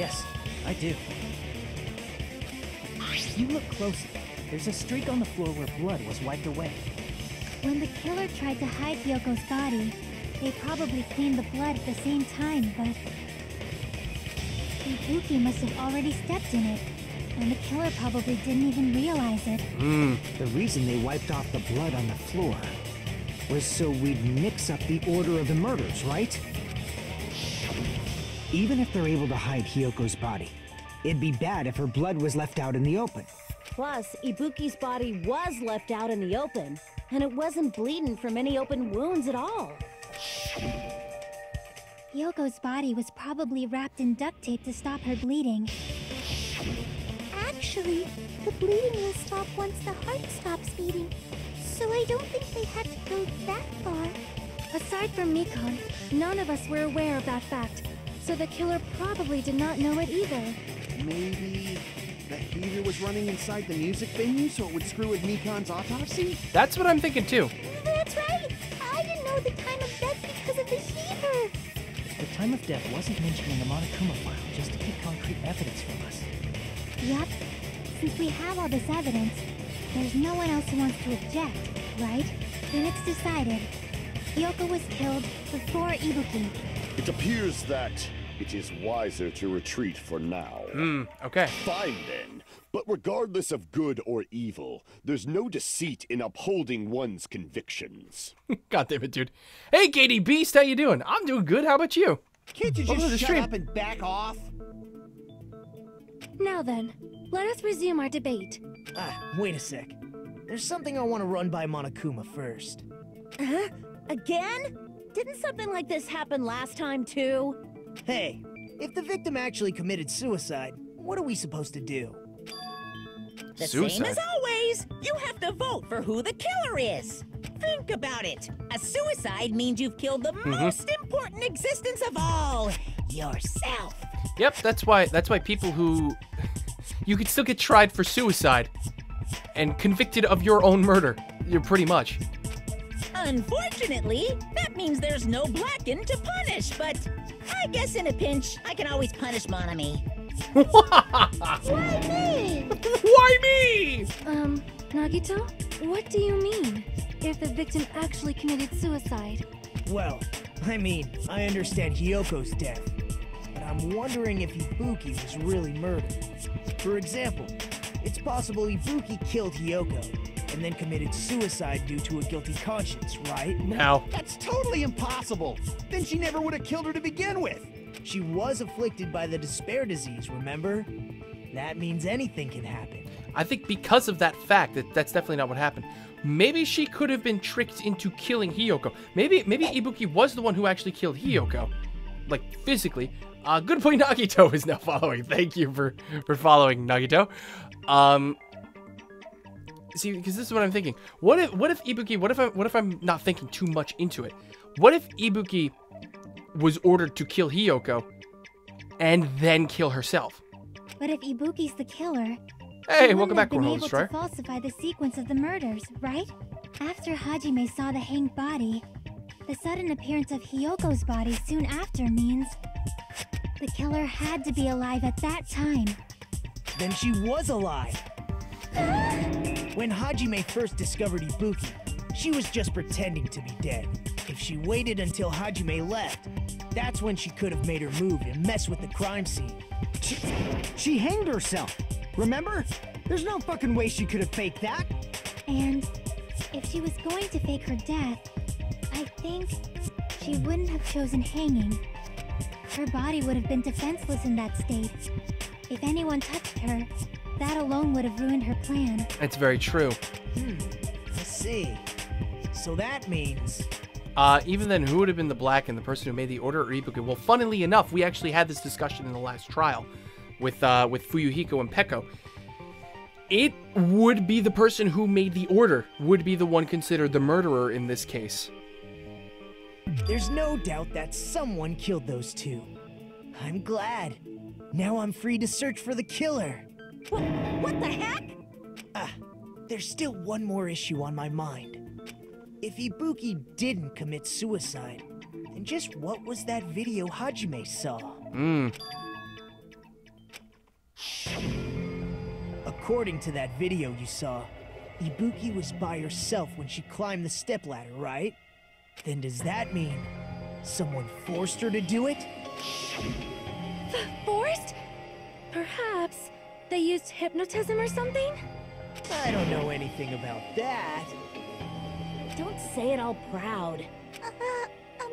Yes, I do. You look closely. There's a streak on the floor where blood was wiped away. When the killer tried to hide Hiyoko's body, they probably cleaned the blood at the same time, but... Ibuki must have already stepped in it, and the killer probably didn't even realize it. Hmm. The reason they wiped off the blood on the floor was so we'd mix up the order of the murders, right? Even if they're able to hide Hiyoko's body, it'd be bad if her blood was left out in the open. Plus, Ibuki's body was left out in the open, and it wasn't bleeding from any open wounds at all. Hiyoko's body was probably wrapped in duct tape to stop her bleeding. Actually, the bleeding will stop once the heart stops beating, so I don't think they had to go that far. Aside from Mikan, none of us were aware of that fact, so the killer probably did not know it either. Maybe the heater was running inside the music venue so it would screw with Mikan's autopsy? That's what I'm thinking too. That's right! I didn't know the time of death because of the heater! The time of death wasn't mentioned in the Monokuma file just to keep concrete evidence from us. Yup. Since we have all this evidence, there's no one else who wants to object, right? Then it's decided. Yoko was killed before Ibuki. It appears that it is wiser to retreat for now. Hmm, okay. Fine then. But regardless of good or evil, there's no deceit in upholding one's convictions. God damn it, dude. Hey, Katie Beast, how you doing? I'm doing good. How about you? Can't you Welcome to the just shut stream. up and back off? Now then, let us resume our debate. Ah, wait a sec. There's something I want to run by Monokuma first. Huh? Again? Didn't something like this happen last time, too? Hey, if the victim actually committed suicide, what are we supposed to do? The Suicide. same as always. You have to vote for who the killer is. Think about it. A suicide means you've killed the Mm-hmm. most important existence of all, yourself. Yep, that's why that's why people who you could still get tried for suicide and convicted of your own murder. You're pretty much. Unfortunately, that means there's no Blacken to punish, but I guess in a pinch, I can always punish Monomi. Why me? Why me? Um, Nagito, what do you mean? If the victim actually committed suicide? Well, I mean, I understand Hiyoko's death, but I'm wondering if Ibuki was really murdered. For example, it's possible Ibuki killed Hiyoko and then committed suicide due to a guilty conscience, right? Now, That's totally impossible. Then she never would have killed her to begin with. She was afflicted by the despair disease, remember? That means anything can happen. I think because of that fact that that's definitely not what happened. Maybe she could have been tricked into killing Hiyoko. Maybe maybe Ibuki was the one who actually killed Hiyoko, like physically. Uh, good point. Nagito is now following. Thank you for for following Nagito. Um, see, because this is what I'm thinking. What if what if Ibuki? What if I what if I'm not thinking too much into it? What if Ibuki was ordered to kill Hiyoko and then kill herself? But if Ibuki's the killer, Hey, he welcome wouldn't back, have been Wormhole able Destroyer. to falsify the sequence of the murders, right? After Hajime saw the hanged body, the sudden appearance of Hiyoko's body soon after means the killer had to be alive at that time. Then she was alive. When Hajime first discovered Ibuki, she was just pretending to be dead. If she waited until Hajime left, that's when she could have made her move and mess with the crime scene. She, she hanged herself. Remember? There's no fucking way she could have faked that. And if she was going to fake her death, I think she wouldn't have chosen hanging. Her body would have been defenseless in that state. If anyone touched her, that alone would have ruined her plan. It's very true. Hmm, I see. So that means Uh, even then, who would have been the black and the person who made the order or Ibuki? Well, funnily enough, we actually had this discussion in the last trial with uh, with Fuyuhiko and Peko. It would be the person who made the order would be the one considered the murderer in this case. there's no doubt that someone killed those two. I'm glad. Now I'm free to search for the killer. What, what the heck? Ah, there's still one more issue on my mind. If Ibuki didn't commit suicide, then just what was that video Hajime saw? Hmm. According to that video you saw, Ibuki was by herself when she climbed the stepladder, right? Then does that mean someone forced her to do it? Forced? Perhaps they used hypnotism or something? I don't know anything about that. Don't say it all proud. Uh, um,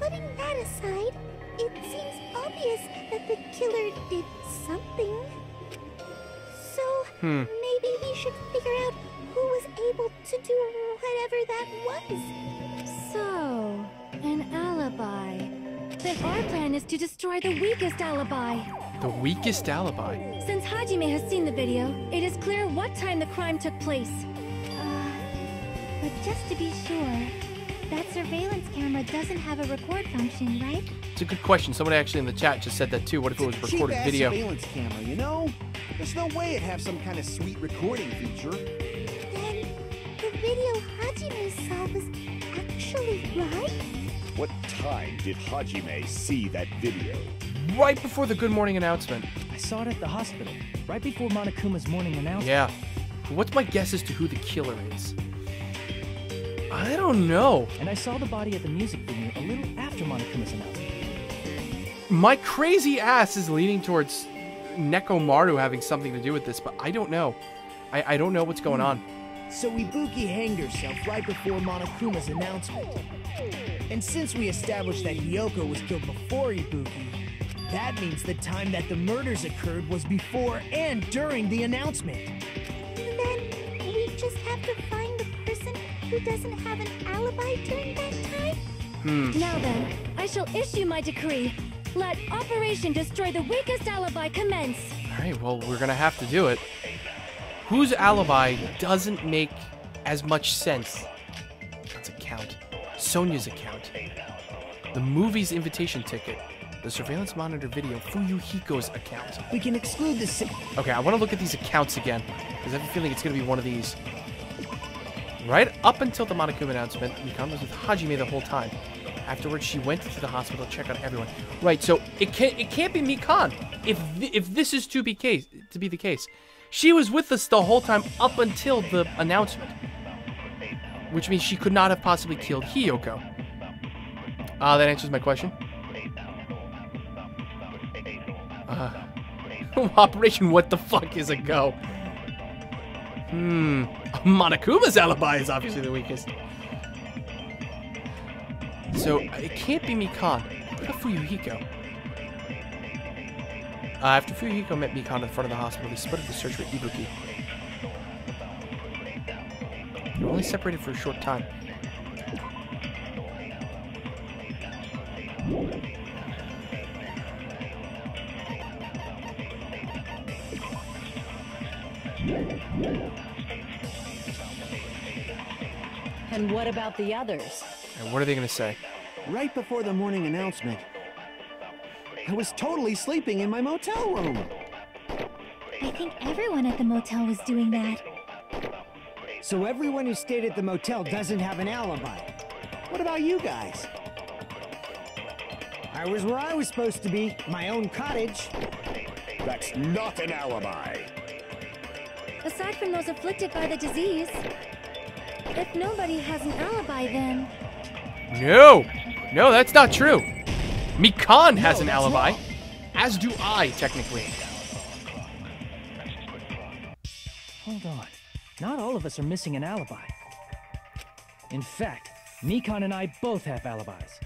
putting that aside, it seems obvious that the killer did something. So, Hmm. maybe we should figure out who was able to do whatever that was. So, an alibi. Then our plan is to destroy the weakest alibi. The weakest alibi. Since Hajime has seen the video, it is clear what time the crime took place. Uh, but just to be sure, that surveillance camera doesn't have a record function, right? It's a good question. Somebody actually in the chat just said that too. What if it was recorded Cheap-ass video? surveillance camera, you know? There's no way it'd have some kind of sweet recording feature. Then the video Hajime saw was actually right? What time did Hajime see that video? Right before the good morning announcement. I saw it at the hospital, right before Monokuma's morning announcement. Yeah. What's my guess as to who the killer is? I don't know. And I saw the body at the music venue a little after Monokuma's announcement. My crazy ass is leaning towards Nekomaru having something to do with this, but I don't know. I, I don't know what's going on. So Ibuki hanged herself right before Monokuma's announcement. And since we established that Yoko was killed before Ibuki, that means the time that the murders occurred was before and during the announcement. Then we just have to find the person who doesn't have an alibi during that time? Hmm. Now then, I shall issue my decree. Let Operation Destroy the Weakest Alibi commence. Alright, well, we're gonna have to do it. Whose alibi doesn't make as much sense? That's account. Sonia's account. The movie's invitation ticket. The surveillance monitor video, Fuyuhiko's account. We can exclude the si- Okay, I want to look at these accounts again, because I have a feeling it's going to be one of these. Right up until the Monokuma announcement, Mikan was with Hajime the whole time. Afterwards, she went to the hospital to check on everyone. Right, so it can't it can't be Mikan if th- if this is to be case to be the case. She was with us the whole time up until the announcement, which means she could not have possibly killed Hiyoko. Ah, that answers my question. Uh, Operation What the Fuck is a go? Hmm. Monokuma's alibi is obviously the weakest. So, it can't be Mikan. What about Fuyuhiko? Uh, after Fuyuhiko met Mikan in front of the hospital, they split up to search for Ibuki. Only separated for a short time. And what about the others? And what are they going to say? Right before the morning announcement, I was totally sleeping in my motel room. I think everyone at the motel was doing that. So everyone who stayed at the motel doesn't have an alibi. What about you guys? I was where I was supposed to be, my own cottage. That's not an alibi. Aside from those afflicted by the disease, if nobody has an alibi, then No! No, that's not true. Mikan has No, an alibi. wrong. As do I, technically. Hold on. Not all of us are missing an alibi. In fact, Mikan and I both have alibis.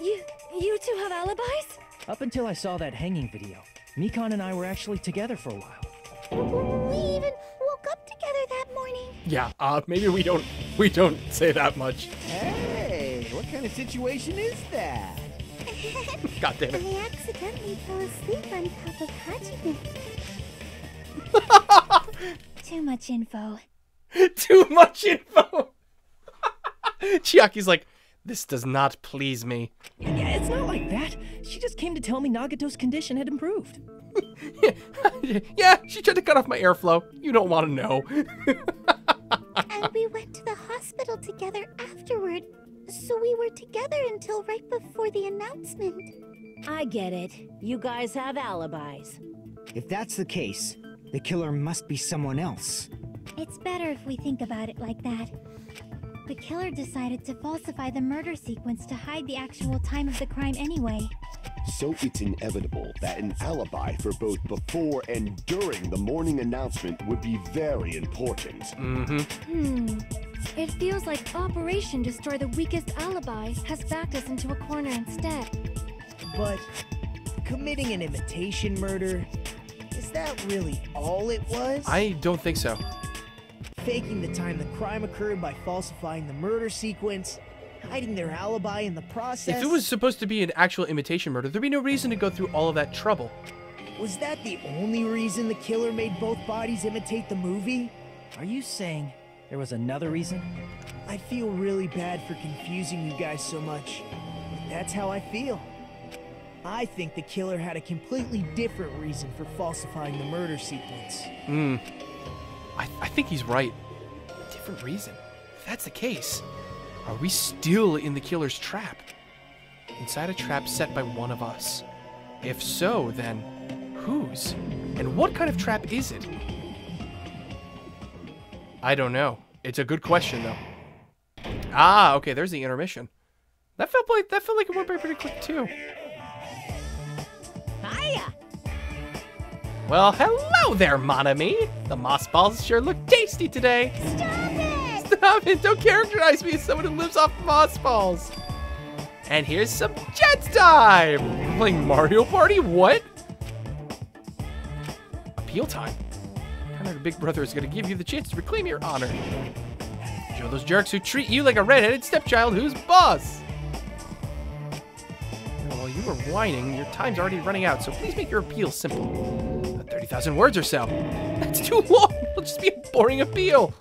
you you two have alibis? Up until I saw that hanging video, Mikan and I were actually together for a while. We even woke up together that morning. Yeah, uh, maybe we don't we don't say that much. Hey, what kind of situation is that? God damn it. I accidentally fell asleep on top of Hajime. Too much info. Too much info. Chiaki's like, this does not please me. Yeah, it's not like that. She just came to tell me Nagito's condition had improved. yeah, she tried to cut off my airflow. You don't want to know. and we went to the hospital together afterward. So we were together until right before the announcement. I get it. You guys have alibis. If that's the case, the killer must be someone else. It's better if we think about it like that. The killer decided to falsify the murder sequence to hide the actual time of the crime anyway. So it's inevitable that an alibi for both before and during the morning announcement would be very important. Mm-hmm. Hmm. It feels like Operation Destroy the Weakest Alibi has backed us into a corner instead. But committing an imitation murder, is that really all it was? I don't think so. Faking the time the crime occurred by falsifying the murder sequence, hiding their alibi in the process. If it was supposed to be an actual imitation murder, there'd be no reason to go through all of that trouble. Was that the only reason the killer made both bodies imitate the movie? Are you saying there was another reason? I feel really bad for confusing you guys so much, but that's how I feel. I think the killer had a completely different reason for falsifying the murder sequence. Hmm. I, I think he's right. A Different reason. If that's the case, are we still in the killer's trap? Inside a trap set by one of us? If so, then whose? And what kind of trap is it? I don't know. It's a good question, though. Ah, okay, there's the intermission. That felt like that felt like it went by pretty quick too. Hiya! Well, hello there, Monomi. The moss balls sure look tasty today. Stop it! Stop it! Don't characterize me as someone who lives off moss balls. And here's some Jets time. Playing Mario Party. What? Appeal time. Kind of Big Brother is gonna give you the chance to reclaim your honor. Show those jerks who treat you like a redheaded stepchild who's boss. While you were whining, your time's already running out, so please make your appeal simple. 30,000 words or so. That's too long. It'll just be a boring appeal.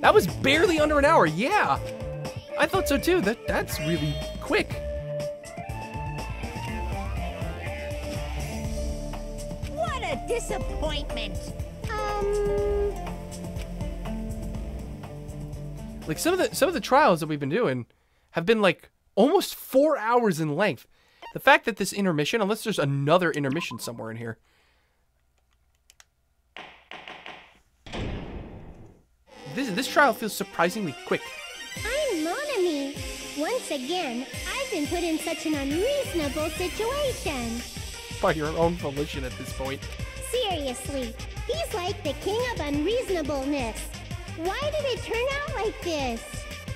That was barely under an hour. Yeah. I thought so too. That that's really quick. What a disappointment! Um, Like some of the some of the trials that we've been doing have been like almost 4 hours in length. The fact that this intermission, unless there's another intermission somewhere in here. This this trial feels surprisingly quick. I'm Monomi. Once again, I've been put in such an unreasonable situation. By your own volition at this point. Seriously, he's like the king of unreasonableness. Why did it turn out like this?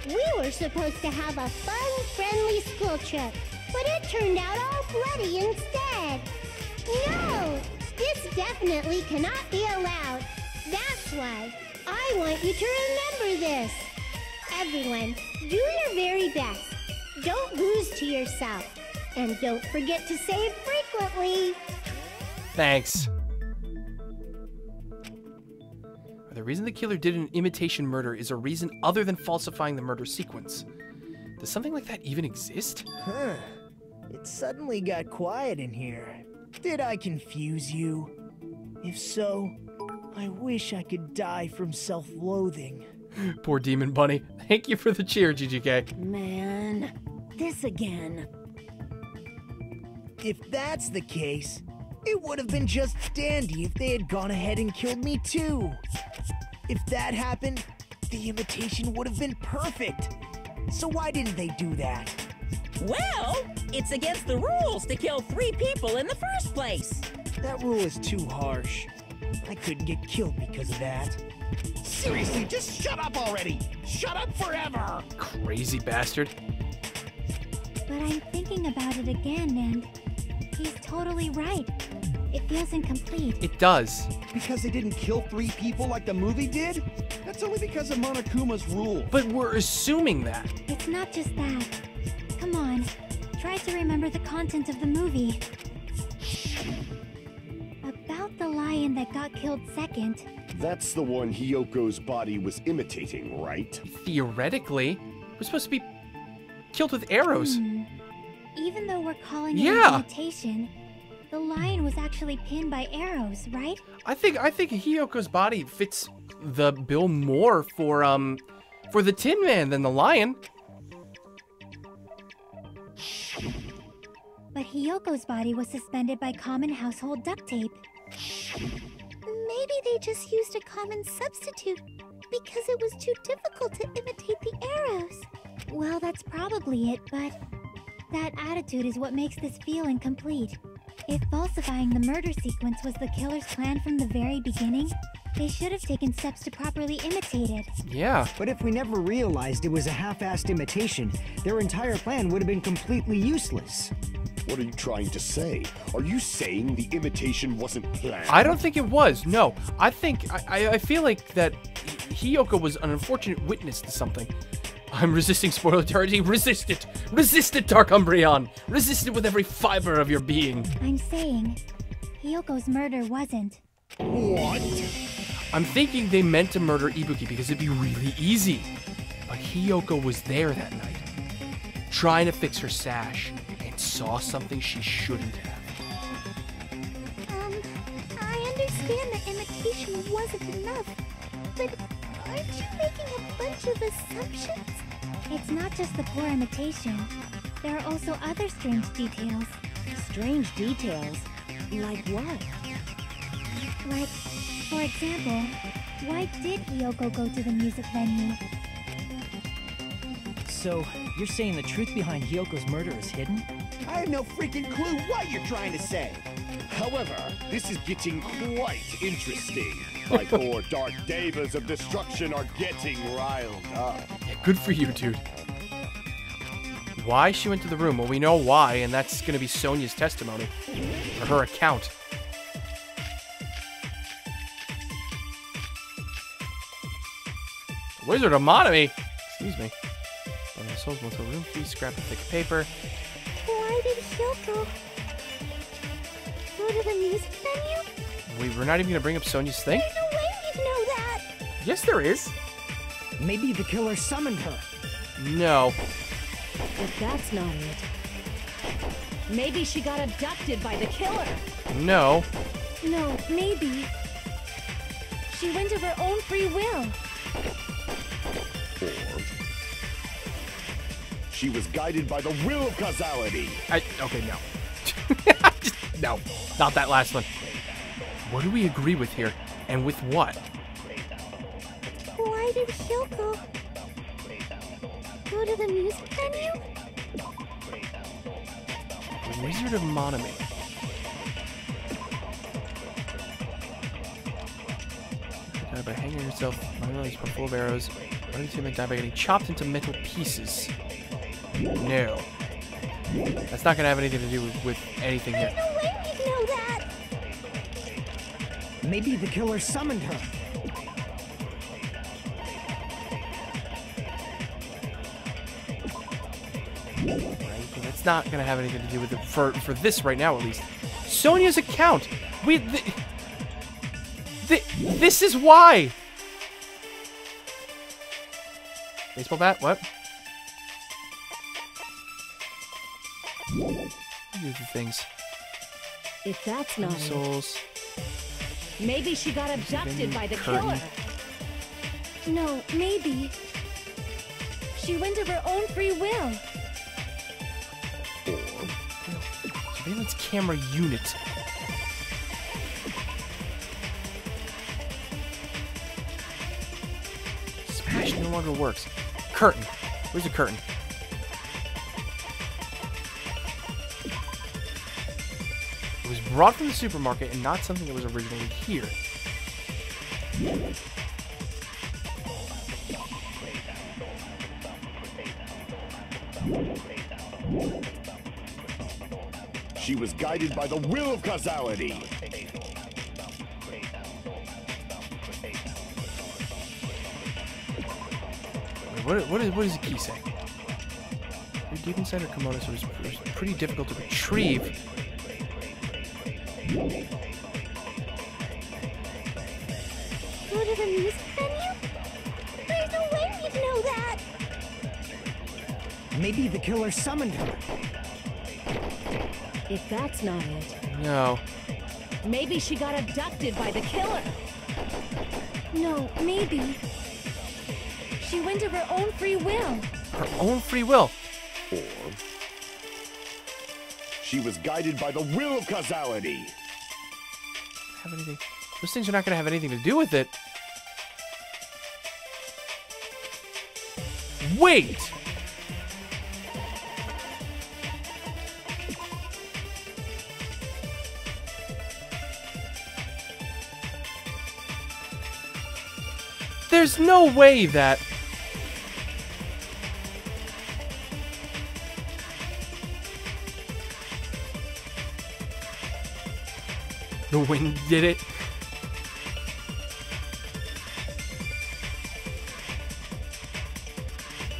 We were supposed to have a fun, friendly school trip, but it turned out all bloody instead. No, this definitely cannot be allowed. That's why I want you to remember this. Everyone, do your very best. Don't lose to yourself. And don't forget to save frequently. Thanks. The reason the killer did an imitation murder is a reason other than falsifying the murder sequence. Does something like that even exist? Huh. It suddenly got quiet in here. Did I confuse you? If so, I wish I could die from self-loathing. Poor Demon Bunny. Thank you for the cheer, GGK. Man, this again. If that's the case, it would have been just dandy if they had gone ahead and killed me too. If that happened, the imitation would have been perfect. So why didn't they do that? Well, it's against the rules to kill three people in the first place. That rule is too harsh. I couldn't get killed because of that. Seriously, just shut up already! Shut up forever! Crazy bastard. But I'm thinking about it again, and he's totally right. It feels incomplete. It does. Because they didn't kill three people like the movie did? That's only because of Monokuma's rule. But we're assuming that. It's not just that. Come on, try to remember the content of the movie. About the lion that got killed second. That's the one Hiyoko's body was imitating, right? Theoretically, we're supposed to be killed with arrows. Hmm. Even though we're calling it Yeah. an imitation, the lion was actually pinned by arrows, right? I think I think Hiyoko's body fits the bill more for um for the Tin Man than the lion. But But Hiyoko's body was suspended by common household duct tape. Maybe they just used a common substitute because it was too difficult to imitate the arrows. Well, that's probably it, but that attitude is what makes this feel incomplete. If falsifying the murder sequence was the killer's plan from the very beginning, they should have taken steps to properly imitate it. Yeah. But if we never realized it was a half-assed imitation, their entire plan would have been completely useless. What are you trying to say? Are you saying the imitation wasn't planned? I don't think it was. No, I think I, I- I feel like that Hiyoko was an unfortunate witness to something. I'm resisting spoiler territory. Resist it. Resist it, Dark Umbreon. Resist it with every fiber of your being. I'm saying, Hiyoko's murder wasn't. What? I'm thinking they meant to murder Ibuki because it'd be really easy. But Hiyoko was there that night, trying to fix her sash, and saw something she shouldn't have. Um, I understand that imitation wasn't enough, but aren't you making a bunch of assumptions? It's not just the poor imitation. There are also other strange details. Strange details. Like what? Like, for example, why did Hiyoko go to the music venue? So, you're saying the truth behind Hiyoko's murder is hidden? I have no freaking clue what you're trying to say. However, this is getting quite interesting. My poor dark devas of destruction are getting riled up. Yeah, good for you, dude. Why she went to the room? Well, we know why, and that's going to be Sonia's testimony. Or her account. Wizard of Monomi! Excuse me. But the souls went to the room. Please scrap a thick of paper. Why did Hiyoko go to the music venue? We, we're not even going to bring up Sonia's thing? There's no way we'd know that. Yes, there is. Maybe the killer summoned her. No. If that's not it, maybe she got abducted by the killer. No. No, maybe. She went of her own free will. She was guided by the will of causality. I, okay, no. No. Not that last one. What do we agree with here? And with what? Why did Hiyoko go to the music venue? Wizard of Monomi. Die by hanging yourself. My release are full of arrows. Why did you die by getting chopped into metal pieces? No. That's not gonna have anything to do with, with anything here. No way we'd know that. Maybe the killer summoned her. Right? But That's not gonna have anything to do with it for for this right now, at least. Sonia's account. We. Th th this is why. Baseball bat. What? Things. If that's not Souls. maybe she got abducted by the Curtain. killer. No, maybe. She went of her own free will. Surveillance camera unit. Smash no longer works. Curtain. Where's the curtain? Was brought from the supermarket and not something that was originally here. She was guided by the will of causality. What, what, is, what does the key say? You're deep inside her kimono, so it was, pretty difficult to retrieve. Go to the music venue? There's no way we'd know that. Maybe the killer summoned her. If that's not it, No. maybe she got abducted by the killer. No, maybe. She went of her own free will. Her own free will. Or She was guided by the will of causality. Have anything? Those things are not going to have anything to do with it. Wait! There's no way that... The wind did it.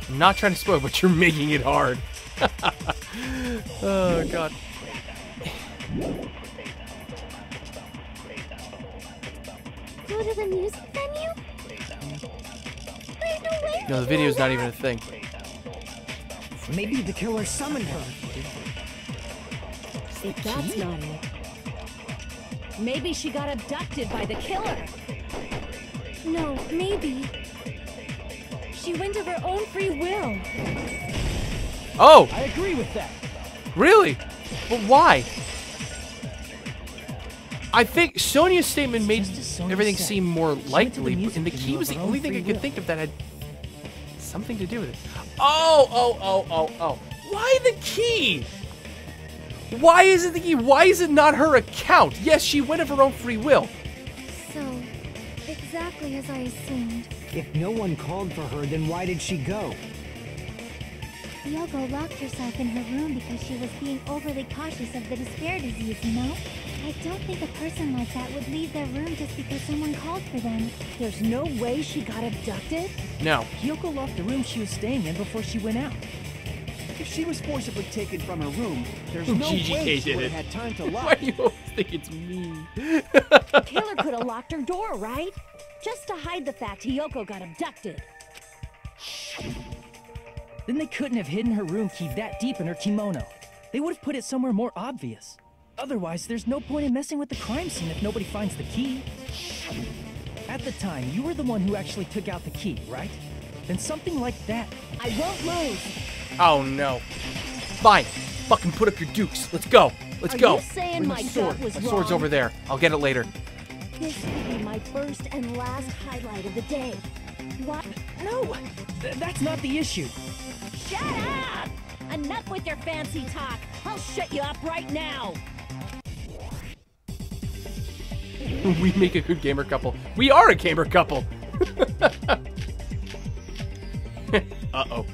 I'm not trying to spoil, but you're making it hard. oh god. Go to the music venue? There's no. No, the video's not even a thing. Maybe the killer summoned her. If that's not it. Maybe she got abducted by the killer. No, maybe. She went of her own free will. Oh! I agree with that. Really? But why? I think Sonia's statement made Just everything said, seem more she went the likely, and the key was the only own thing I could will. think of that had something to do with it. Oh, oh, oh, oh, oh. Why the key? Why is it the key? Why is it not her account? Yes, she went of her own free will. So, exactly as I assumed. If no one called for her, then why did she go? Yoko locked herself in her room because she was being overly cautious of the despair disease, you know? I don't think a person like that would leave their room just because someone called for them. There's no way she got abducted? No. Yoko locked the room she was staying in before she went out. If she was forcibly taken from her room, there's no GGK way she would have had time to lock. Why do you always think it's me? The killer could have locked her door, right? Just to hide the fact Hiyoko got abducted. Then they couldn't have hidden her room key that deep in her kimono. They would have put it somewhere more obvious. Otherwise, there's no point in messing with the crime scene if nobody finds the key. At the time, you were the one who actually took out the key, right? Then something like that. I won't lose. Oh no. Fine. Fucking put up your dukes. Let's go. Let's Are go. you saying Bring my sword. was My sword's wrong? over there. I'll get it later. This could be my first and last highlight of the day. What? No, th- that's not the issue. Shut up! Enough with your fancy talk. I'll shut you up right now. we make a good gamer couple. We are a gamer couple. Uh-oh.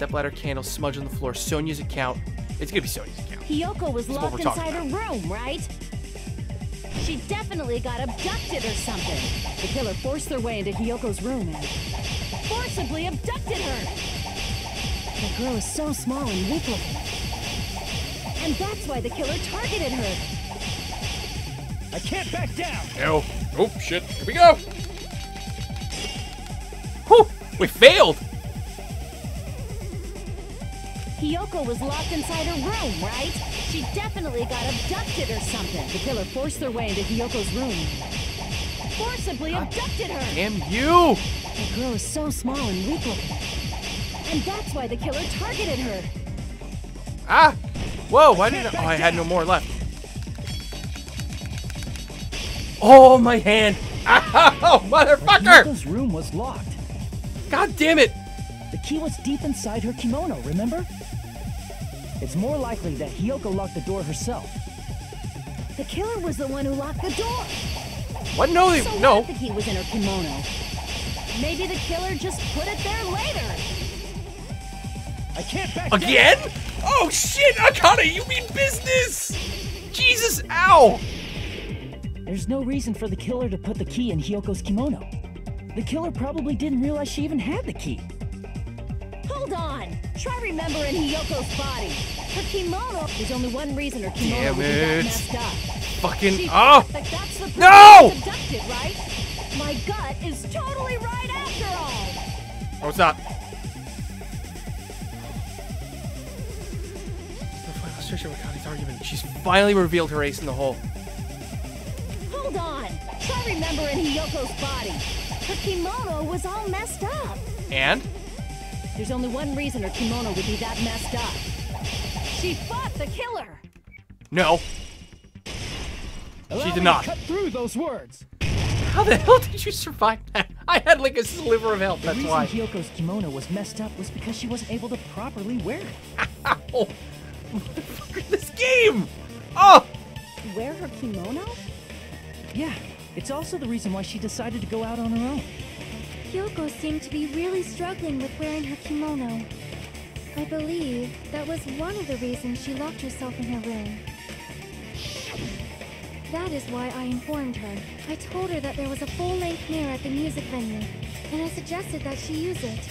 Stepladder candle smudge on the floor. Sonia's account. It's gonna be Sonia's account. Hiyoko was That's locked we're inside her room, right? She definitely got abducted or something. The killer forced their way into Hiyoko's room and forcibly abducted her. The girl is so small and weak looking. And that's why the killer targeted her. I can't back down. No. Oh, shit. Here we go. Whew. We failed. Hiyoko was locked inside her room, right? She definitely got abducted or something. The killer forced their way into Hiyoko's room. Forcibly abducted her. Damn you. The girl is so small and weak looking. And that's why the killer targeted her. Ah. Whoa, why did I... Oh, I had no more left. Oh, my hand. Ow, motherfucker. Hiyoko's room was locked. God damn it. The key was deep inside her kimono, remember? It's more likely that Hiyoko locked the door herself. The killer was the one who locked the door. What? No, they, So no. what the key was in her kimono? Maybe the killer just put it there later. I can't back down. Again? Oh, shit. Akane, you mean business. Jesus, ow. There's no reason for the killer to put the key in Hiyoko's kimono. The killer probably didn't realize she even had the key. Hold on. Try remembering Hiyoko's body. Her kimono. There's only one reason her kimono Damn it. messed up. Fucking... She Oh. the No! abducted, right? My gut is totally right after all. Oh, it's not. argument. She's finally revealed her ace in the hole. Hold on. Try remembering Hiyoko's body. Her kimono was all messed up. And? There's only one reason her kimono would be that messed up. She fought the killer. No. Allow She did not. Cut through those words. How the hell did you survive that? I had like a sliver of health, The that's reason why. Hiyoko's kimono was messed up was because she wasn't able to properly wear it. Ow! Motherfucker, this game! Oh! Wear her kimono? Yeah, it's also the reason why she decided to go out on her own. Kyoko seemed to be really struggling with wearing her kimono. I believe that was one of the reasons she locked herself in her room. That is why I informed her. I told her that there was a full-length mirror at the music venue, and I suggested that she use it.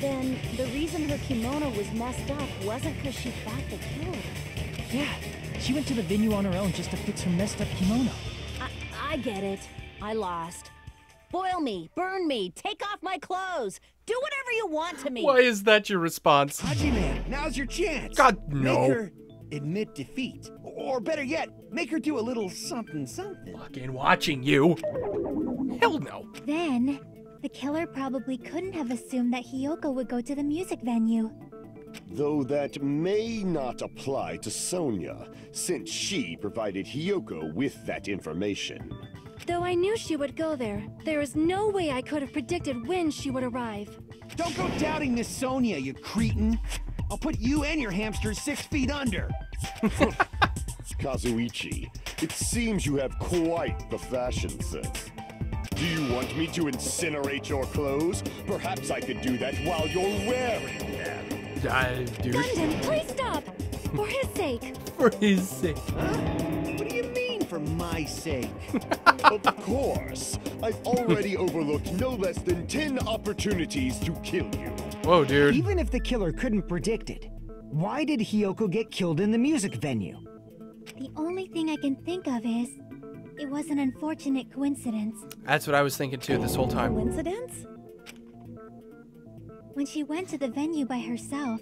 Then the reason her kimono was messed up wasn't because she fought the killer. Yeah, she went to the venue on her own just to fix her messed up kimono. I, I get it. I lost. Boil me, burn me, take off my clothes. Do whatever you want to me. Why is that your response? Haji-man, now's your chance. God, no. Make her admit defeat. Or better yet, make her do a little something something. Fucking watching you. Hell no. Then, the killer probably couldn't have assumed that Hiyoko would go to the music venue. Though that may not apply to Sonia, since she provided Hiyoko with that information. Though I knew she would go there, there is no way I could have predicted when she would arrive. Don't go doubting Miss Sonia, you cretin. I'll put you and your hamsters six feet under. Kazuichi, it seems you have quite the fashion sense. Do you want me to incinerate your clothes? Perhaps I could do that while you're wearing them. Uh, dude. Gundham, please stop! For his sake. For his sake. What do you mean, for my sake? of course. I've already overlooked no less than 10 opportunities to kill you. Whoa, dude. Even if the killer couldn't predict it, why did Hiyoko get killed in the music venue? The only thing I can think of is it was an unfortunate coincidence. That's what I was thinking too this whole time. Coincidence? When she went to the venue by herself,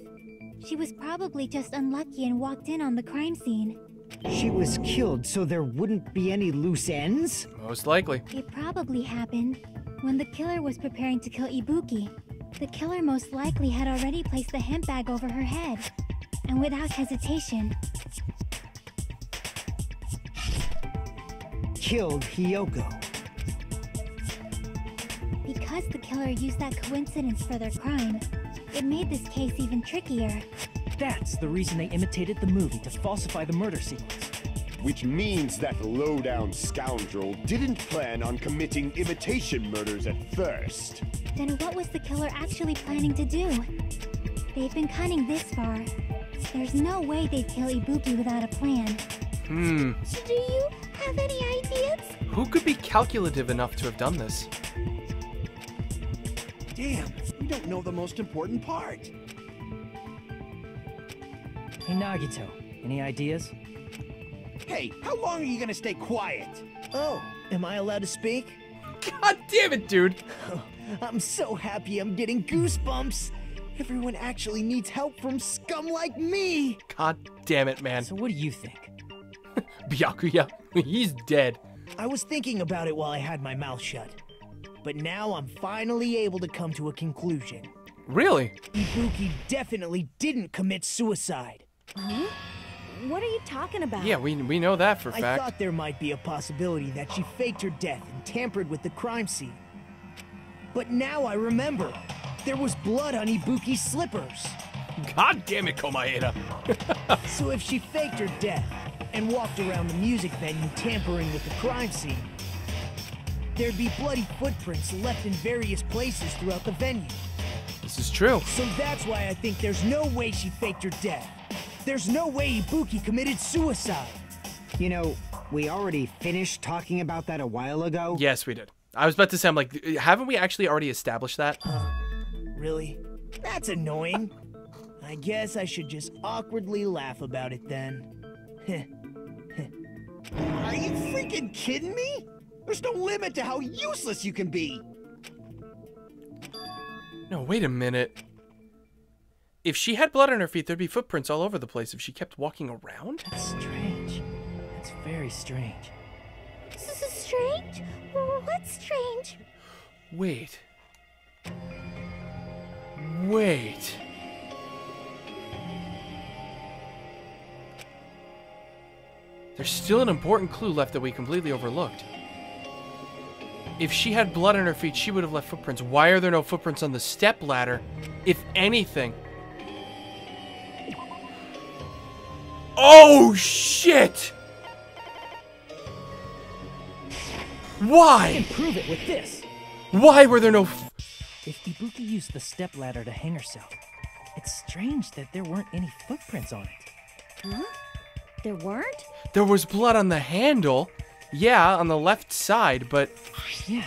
she was probably just unlucky and walked in on the crime scene. She was killed so there wouldn't be any loose ends? Most likely. It probably happened when the killer was preparing to kill Ibuki. The killer most likely had already placed the hemp bag over her head. And without hesitation, Killed Hiyoko. because the killer used that coincidence for their crime, it made this case even trickier. That's the reason they imitated the movie to falsify the murder sequence. Which means that low-down scoundrel didn't plan on committing imitation murders at first. Then what was the killer actually planning to do? They've been cunning this far. There's no way they'd kill Ibuki without a plan. Hmm. Do you have any ideas? Who could be calculative enough to have done this? Damn, we don't know the most important part. Hey Nagito, any ideas? Hey, how long are you gonna stay quiet? Oh, am I allowed to speak? God damn it, dude. Oh, I'm so happy I'm getting goosebumps. Everyone actually needs help from scum like me. God damn it, man. So what do you think? Byakuya, he's dead. I was thinking about it while I had my mouth shut. But now I'm finally able to come to a conclusion. Really? Ibuki definitely didn't commit suicide. Huh? What are you talking about? Yeah, we, we know that for a I fact. I thought there might be a possibility that she faked her death and tampered with the crime scene. But now I remember. There was blood on Ibuki's slippers. God damn it, Komaeda. So if she faked her death and walked around the music venue tampering with the crime scene, there'd be bloody footprints left in various places throughout the venue. This is true. So that's why I think there's no way she faked her death. There's no way Ibuki committed suicide. You know, we already finished talking about that a while ago. Yes, we did. I was about to say, I'm like, haven't we actually already established that? Really? That's annoying. I guess I should just awkwardly laugh about it then. Are you freaking kidding me? There's no limit to how useless you can be. No, wait a minute. If she had blood on her feet, there'd be footprints all over the place if she kept walking around? That's strange. That's very strange. This is strange? What's strange? Wait. Wait. There's still an important clue left that we completely overlooked. If she had blood on her feet, she would have left footprints. Why are there no footprints on the step ladder, if anything? Oh, shit! I Why? can prove it with this. Why were there no... F If Ibuki used the stepladder to hang herself, it's strange that there weren't any footprints on it. Huh? There weren't? there was blood on the handle. Yeah, on the left side, but... Yeah,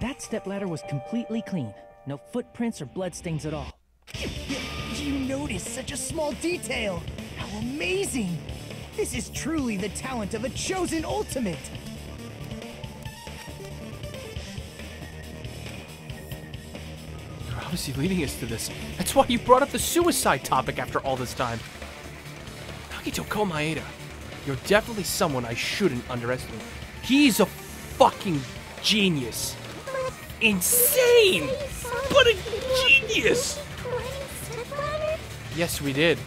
that stepladder was completely clean. No footprints or bloodstains at all. You noticed such a small detail. Amazing! This is truly the talent of a chosen ultimate. You're obviously leading us to this. That's why you brought up the suicide topic after all this time. Nagito Komaeda, you're definitely someone I shouldn't underestimate. He's a fucking genius. Insane! But a genius! Yes, we did.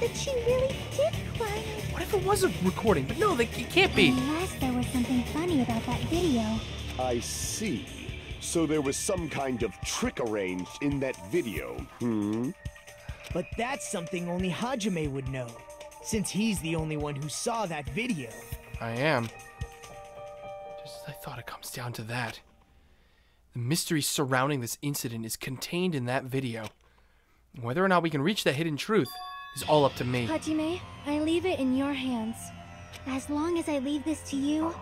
That she really did cry. What if it was a recording? But no, they, it can't be. Unless there was something funny about that video. I see. So there was some kind of trick arranged in that video, hmm? But that's something only Hajime would know, since he's the only one who saw that video. I am. Just as I thought it comes down to that. The mystery surrounding this incident is contained in that video. Whether or not we can reach that hidden truth is all up to me. Hajime, I leave it in your hands. As long as I leave this to you,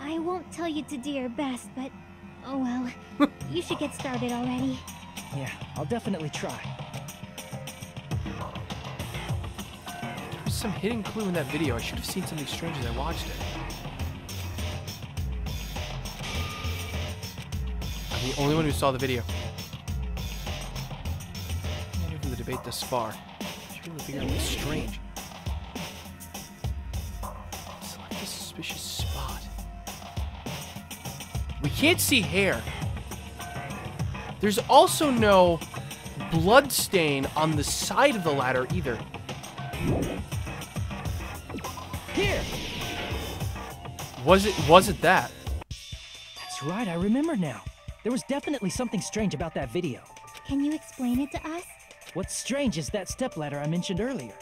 I won't tell you to do your best, but oh well. you should get started already. Yeah, I'll definitely try. There's some hidden clue in that video. I should have seen something strange as I watched it. I'm the only one who saw the video. I knew from the debate thus far. I should really figure out what's strange. Select a suspicious spot. We can't see hair. There's also no blood stain on the side of the ladder either. Here! Was it was it that? That's right, I remember now. There was definitely something strange about that video. Can you explain it to us? What's strange is that stepladder I mentioned earlier.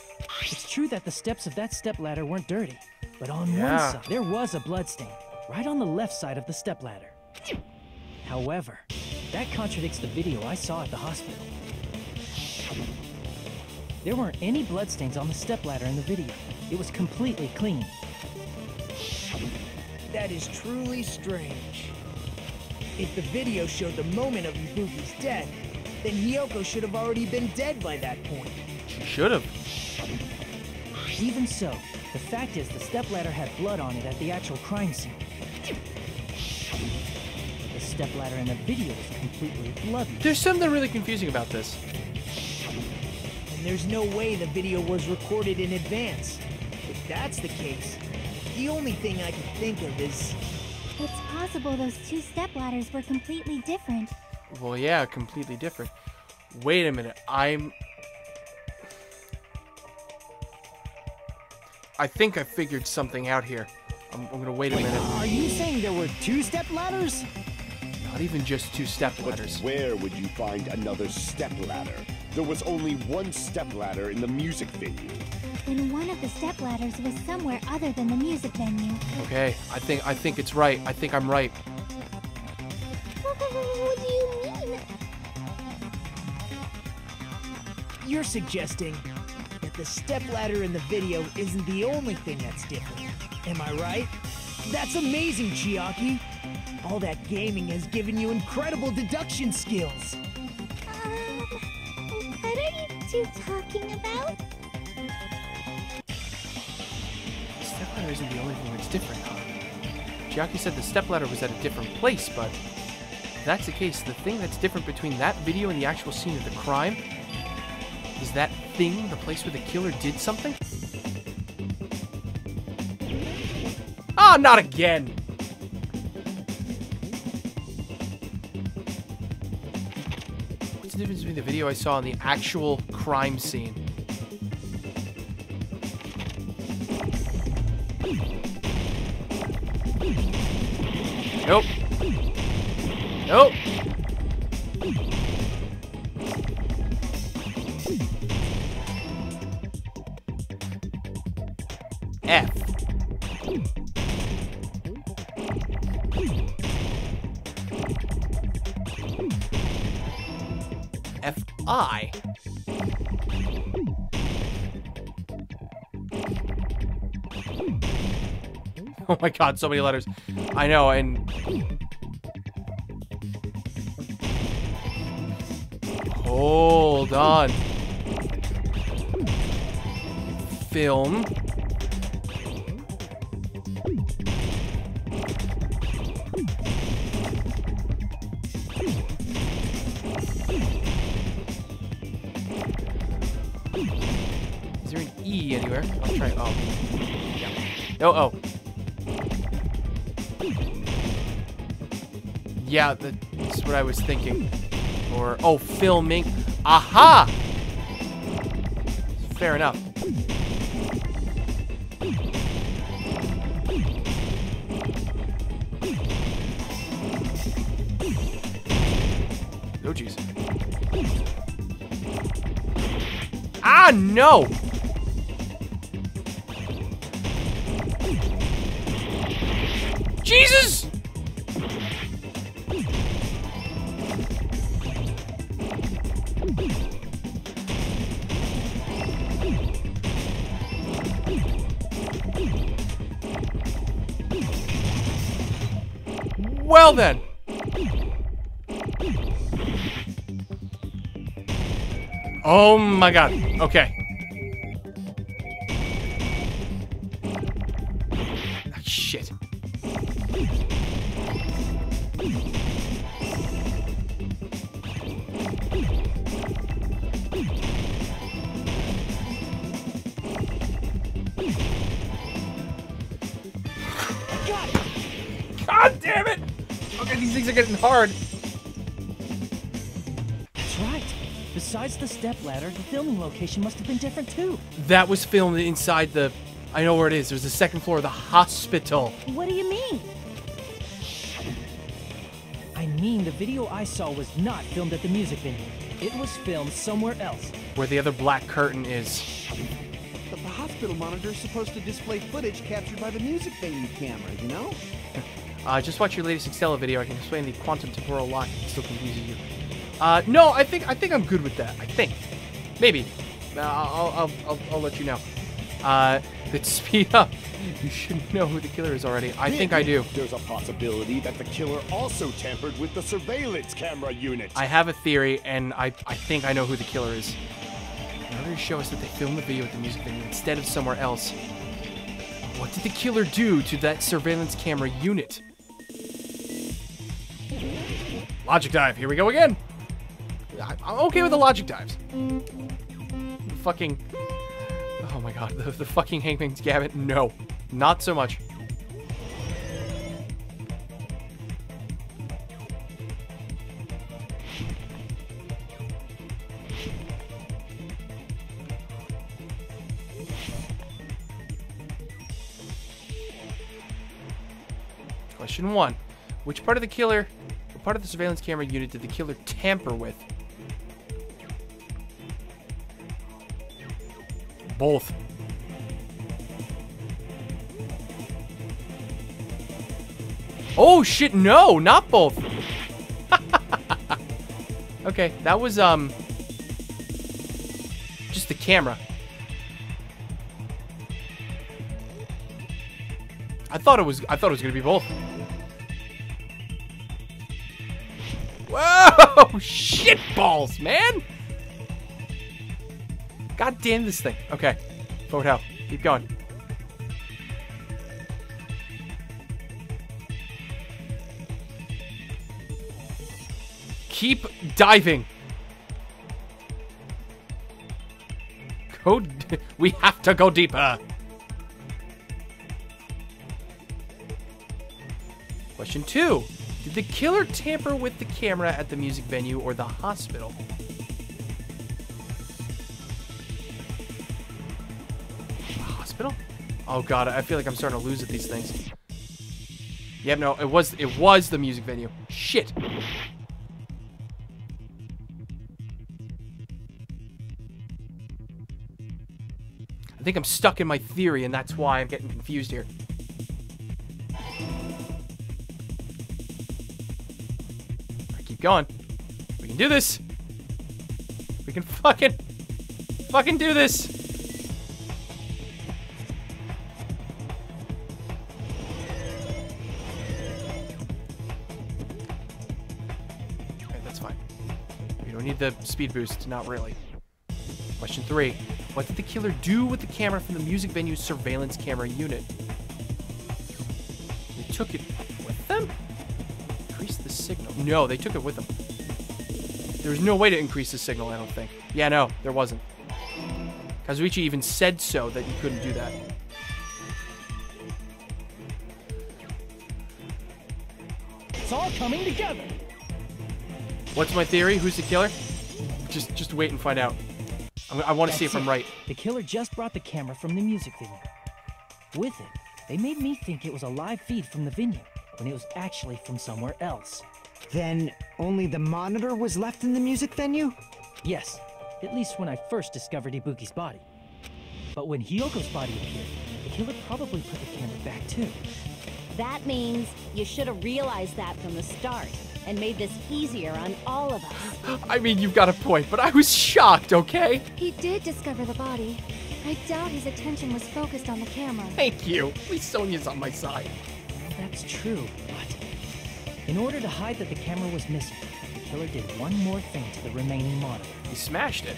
It's true that the steps of that stepladder weren't dirty, but on one side there was a bloodstain, right on the left side of the stepladder. However, that contradicts the video I saw at the hospital. There weren't any bloodstains on the stepladder in the video. It was completely clean. That is truly strange. If the video showed the moment of Ibuki's death, then Hiyoko should have already been dead by that point. She should have. Even so, the fact is the stepladder had blood on it at the actual crime scene. But the stepladder in the video was completely bloody. There's something really confusing about this. And there's no way the video was recorded in advance. If that's the case, the only thing I can think of is It's possible those two stepladders were completely different. Well, yeah, completely different. Wait a minute. I'm. I think I figured something out here. I'm, I'm gonna wait a minute. Are you saying there were two step ladders? Not even just two step But ladders. where would you find another step ladder? There was only one step ladder in the music venue. Then one of the stepladders was somewhere other than the music venue. Okay, I think I think it's right. I think I'm right. you're suggesting that the stepladder in the video isn't the only thing that's different. Am I right? That's amazing, Chiaki. All that gaming has given you incredible deduction skills. Um, what are you two talking about? The step ladder isn't the only thing that's different, huh? Chiaki said the step ladder was at a different place, but if that's the case, the thing that's different between that video and the actual scene of the crime is that thing the place where the killer did something? Ah, oh, not again! What's the difference between the video I saw and the actual crime scene? Nope. Nope. My god, so many letters. I know, and Hold on. Film. Is there an E anywhere? I'll try. Oh. Yeah. No, oh. oh. Yeah, that's what I was thinking. Or, oh, filming. Aha! Fair enough. Oh, jeez. Ah, no! Oh my god. Okay. Filming location must have been different too. That was filmed inside the. I know where it is. It was the second floor of the hospital. What do you mean? I mean, the video I saw was not filmed at the music venue. It was filmed somewhere else. Where the other black curtain is. But the hospital monitor is supposed to display footage captured by the music venue camera, you know? Uh, just watch your latest Excel video. I can explain the quantum temporal lock. It still confuses you. Uh, no, I think I think I'm good with that. I think, maybe. Uh, I'll, I'll, I'll, I'll let you know. Uh, let's speed up. You should know who the killer is already. I think I do. There's a possibility that the killer also tampered with the surveillance camera unit. I have a theory, and I, I think I know who the killer is. In order to show us that they filmed the video at the music venue instead of somewhere else, what did the killer do to that surveillance camera unit? Logic dive. Here we go again. I- I'm okay with the logic dives. Fucking. Oh my god, the, the fucking Hangman's Gambit. No, not so much. Question one. Which part of the killer, what part of the surveillance camera unit did the killer tamper with? Both. Oh shit, no, not both. okay, that was um just the camera. I thought it was I thought it was gonna be both. Whoa! Shit balls, man! God damn this thing. Okay. Forward health. Keep going. Keep diving. Go. We have to go deeper. Question two. Did the killer tamper with the camera at the music venue or the hospital? Oh god, I feel like I'm starting to lose at these things. Yep, no, it was it was the music venue. Shit. I think I'm stuck in my theory, and that's why I'm getting confused here. I keep going. We can do this. We can fucking, fucking do this. Need the speed boost, not really. Question three. What did the killer do with the camera from the music venue's surveillance camera unit? They took it with them? Increase the signal. No, they took it with them. There was no way to increase the signal, I don't think. Yeah, no, there wasn't. Kazuichi even said so that you couldn't do that. It's all coming together. What's my theory? Who's the killer? Just just wait and find out. I'm, I want to see if That's I'm right. The killer just brought the camera from the music venue. With it, they made me think it was a live feed from the venue, when it was actually from somewhere else. Then only the monitor was left in the music venue? Yes, at least when I first discovered Ibuki's body. But when Hiyoko's body appeared, the killer probably put the camera back too. That means you should have realized that from the start and made this easier on all of us. I mean, you've got a point, but I was shocked, okay? He did discover the body. I doubt his attention was focused on the camera. Thank you. At least Sonia's on my side. That's true, but in order to hide that the camera was missing, the killer did one more thing to the remaining monitor. He smashed it.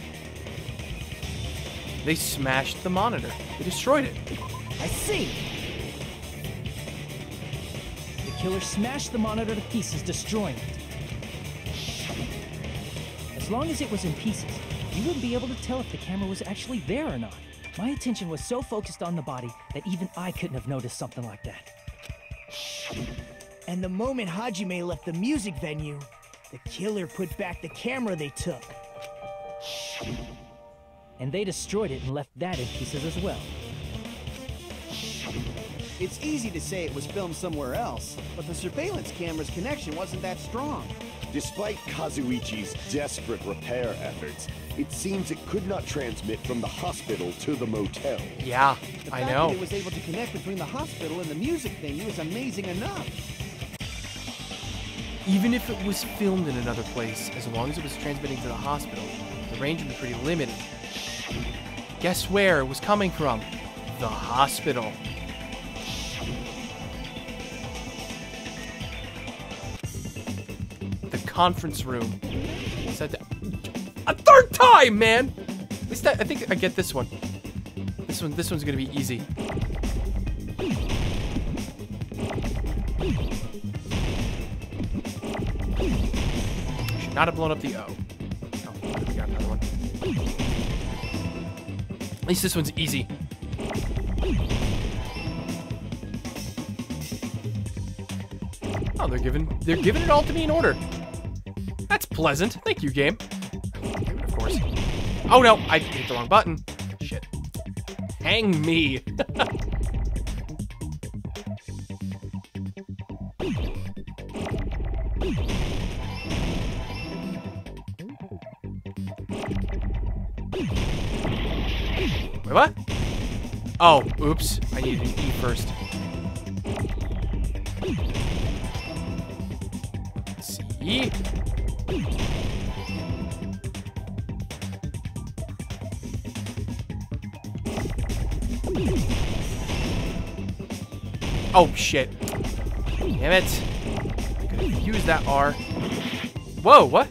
They smashed the monitor. They destroyed it. I see! Killer smashed the monitor to pieces, destroying it. As long as it was in pieces, you wouldn't be able to tell if the camera was actually there or not. My attention was so focused on the body that even I couldn't have noticed something like that. And the moment Hajime left the music venue, the killer put back the camera they took. And they destroyed it and left that in pieces as well. It's easy to say it was filmed somewhere else, but the surveillance camera's connection wasn't that strong. Despite Kazuichi's desperate repair efforts, it seems it could not transmit from the hospital to the motel. Yeah, The I fact know. that it was able to connect between the hospital and the music venue is amazing enough. Even if it was filmed in another place, as long as it was transmitting to the hospital, the range would be pretty limited. Guess where it was coming from? The hospital. Conference room. Said that- a third time, man. At least I, I think I get this one. This one, this one's gonna be easy. Should not have blown up the O. Oh, we got another one. At least this one's easy. Oh, they're giving they're giving it all to me in order. Pleasant. Thank you, game. Of course. Oh no, I hit the wrong button. Shit. Hang me. Wait, what? Oh, oops. I needed an E first. C. Oh, shit. Damn it. I could that R. Whoa, what?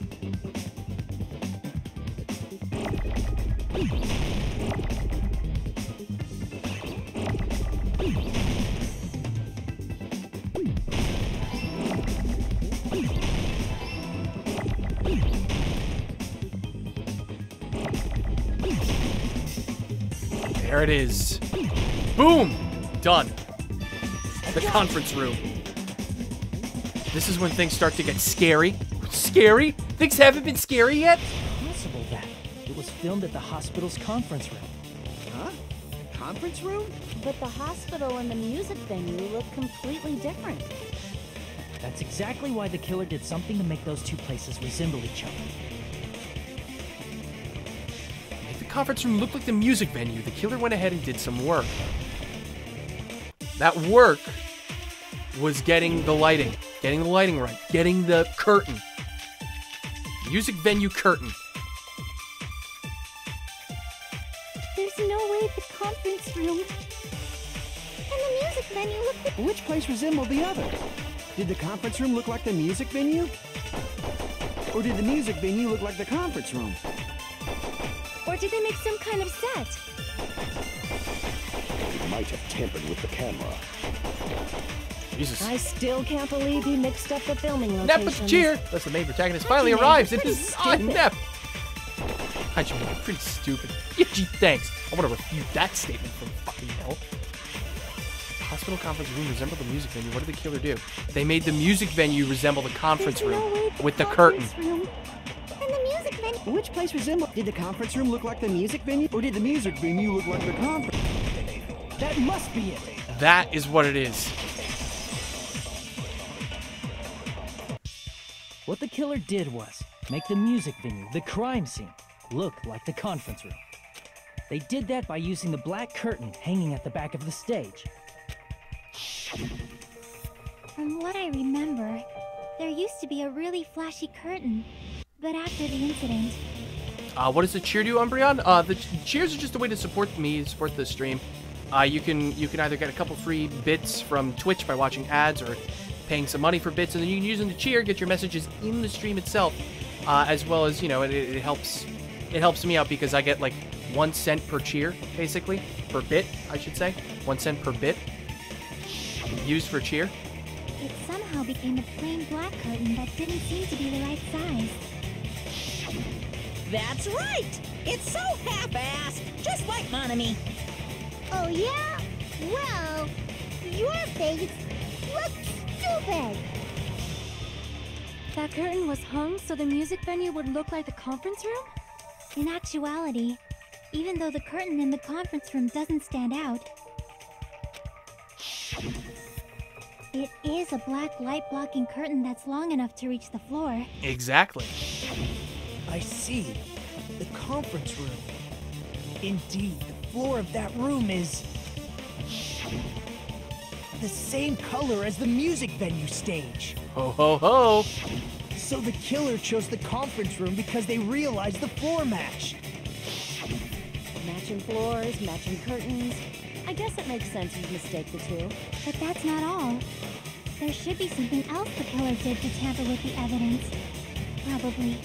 There it is. Boom! Done. The conference room. This is when things start to get scary. Scary? Things haven't been scary yet? Possible that it was filmed at the hospital's conference room. Huh? Conference room? But the hospital and the music venue look completely different. That's exactly why the killer did something to make those two places resemble each other. Make the conference room look like the music venue. The killer went ahead and did some work. That work was getting the lighting, getting the lighting right, getting the curtain. Music venue curtain. There's no way the conference room and the music venue look the Which place resembled the other? Did the conference room look like the music venue? Or did the music venue look like the conference room? Or did they make some kind of set? He might have tampered with the camera. Jesus. I still can't believe he mixed up the filming Nep locations. with cheer. Thus the main protagonist finally arrives you're and pretty is on. Nep. Hachi, you're pretty stupid. Gee, thanks. I want to refute that statement from fucking hell. Hospital conference room resembled the music venue. What did the killer do? They made the music venue resemble the conference There's room no with the curtain. room and the music venue. Which place resembled? Did the conference room look like the music venue? Or did the music venue look like the conference? That must be it. That is what it is. What the killer did was make the music venue, the crime scene, look like the conference room. They did that by using the black curtain hanging at the back of the stage. From what I remember, there used to be a really flashy curtain. But after the incident, Uh, what does the cheer do, Umbreon? Uh, the ch- cheers are just a way to support me, support the stream. Uh, you can you can either get a couple free bits from Twitch by watching ads or paying some money for bits, and then you can use them to cheer, get your messages in the stream itself, uh, as well as you know it, it helps it helps me out because I get like one cent per cheer, basically per bit, I should say, one cent per bit used for cheer. it somehow became a plain black curtain that didn't seem to be the right size. That's right! It's so half-assed, just like Monomi. Oh yeah? Well, your face looks stupid. That curtain was hung so the music venue would look like the conference room? In actuality, even though the curtain in the conference room doesn't stand out, it is a black light blocking curtain that's long enough to reach the floor. Exactly. I see. The conference room. Indeed, the floor of that room is. The same color as the music venue stage. Ho ho ho! So the killer chose the conference room because they realized the floor match. Matching floors, matching curtains. I guess it makes sense you'd mistake the two. But that's not all. There should be something else the killer did to tamper with the evidence. Probably.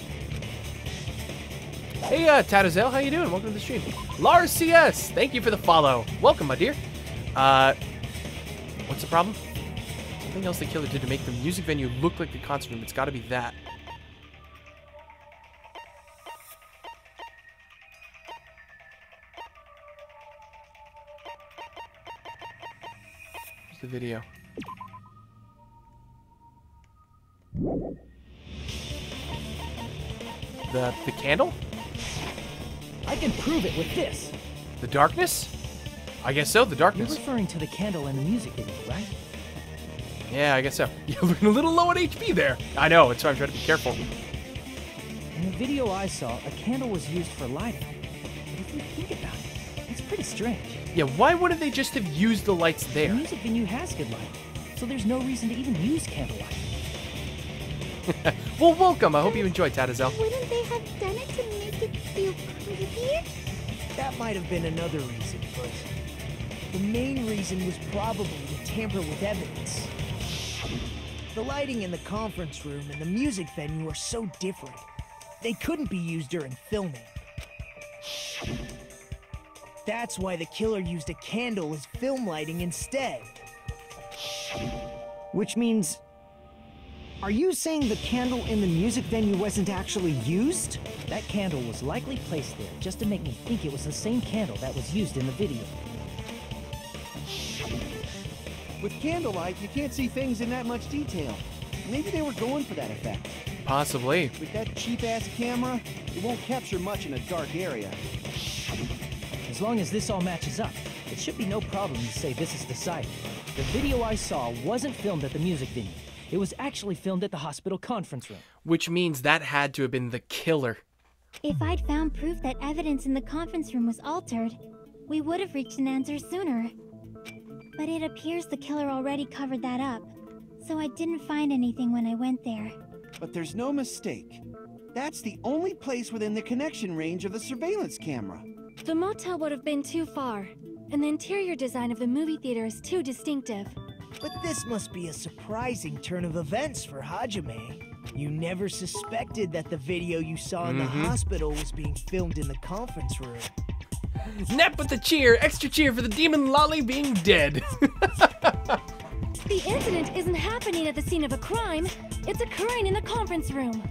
Hey, uh, Tatazel, how you doing? Welcome to the stream. Lars CS, thank you for the follow. Welcome, my dear. Uh, what's the problem? Something else the killer did to make the music venue look like the concert room. It's got to be that. Here's the video. The the candle? I can prove it with this. The darkness? I guess so, the darkness. You're referring to the candle and the music video, right? Yeah, I guess so. You're looking a little low on HP there. I know, that's why I'm trying to be careful. In the video I saw, a candle was used for lighting. But if you think about it, it's pretty strange. Yeah, why wouldn't they just have used the lights there? The there? music venue has good lighting, so there's no reason to even use candlelight. Well, welcome. I hope you enjoyed Tatazel. Wouldn't they have done it to make it feel creepier? That might have been another reason, but the main reason was probably to tamper with evidence. The lighting in the conference room and the music venue are so different. They couldn't be used during filming. That's why the killer used a candle as film lighting instead. Which means. Are you saying the candle in the music venue wasn't actually used? That candle was likely placed there just to make me think it was the same candle that was used in the video. With candlelight, you can't see things in that much detail. Maybe they were going for that effect. Possibly. With that cheap-ass camera, it won't capture much in a dark area. As long as this all matches up, it should be no problem to say this is the site. The video I saw wasn't filmed at the music venue. It was actually filmed at the hospital conference room. Which means that had to have been the killer. If I'd found proof that evidence in the conference room was altered, we would have reached an answer sooner. But it appears the killer already covered that up, so I didn't find anything when I went there. But there's no mistake. That's the only place within the connection range of the surveillance camera. The motel would have been too far, and the interior design of the movie theater is too distinctive. But this must be a surprising turn of events for Hajime. You never suspected that the video you saw in the Mhm. hospital was being filmed in the conference room. Nep with the cheer, extra cheer for the demon lolly being dead. The incident isn't happening at the scene of a crime, it's occurring in the conference room.